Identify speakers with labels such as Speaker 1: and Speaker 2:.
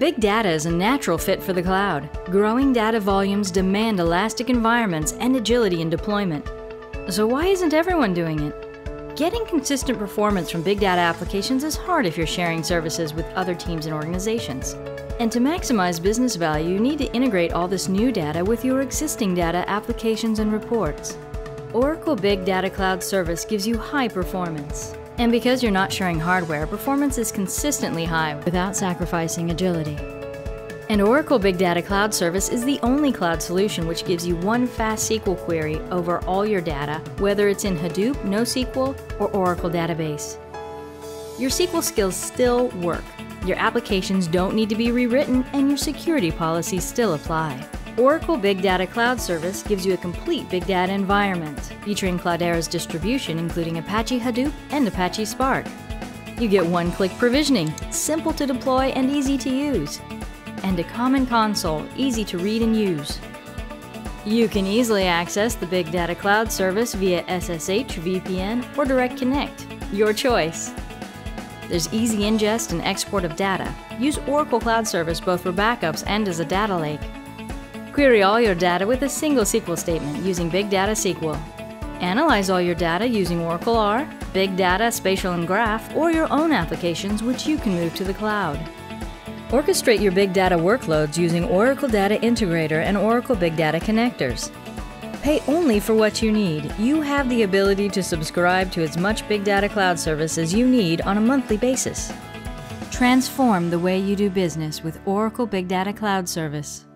Speaker 1: Big data is a natural fit for the cloud. Growing data volumes demand elastic environments and agility in deployment. So why isn't everyone doing it? Getting consistent performance from big data applications is hard if you're sharing services with other teams and organizations. And to maximize business value, you need to integrate all this new data with your existing data applications and reports. Oracle Big Data Cloud Service gives you high performance. And because you're not sharing hardware, performance is consistently high without sacrificing agility. And Oracle Big Data Cloud Service is the only cloud solution which gives you one fast SQL query over all your data, whether it's in Hadoop, NoSQL, or Oracle database. Your SQL skills still work. Your applications don't need to be rewritten, and your security policies still apply. Oracle Big Data Cloud Service gives you a complete big data environment, featuring Cloudera's distribution including Apache Hadoop and Apache Spark. You get one-click provisioning, simple to deploy and easy to use, and a common console, easy to read and use. You can easily access the Big Data Cloud Service via SSH, VPN, or Direct Connect, your choice. There's easy ingest and export of data. Use Oracle Cloud Service both for backups and as a data lake. Query all your data with a single SQL statement using Big Data SQL. Analyze all your data using Oracle R, Big Data, Spatial and Graph, or your own applications which you can move to the cloud. Orchestrate your big data workloads using Oracle Data Integrator and Oracle Big Data Connectors. Pay only for what you need. You have the ability to subscribe to as much Big Data Cloud service as you need on a monthly basis. Transform the way you do business with Oracle Big Data Cloud Service.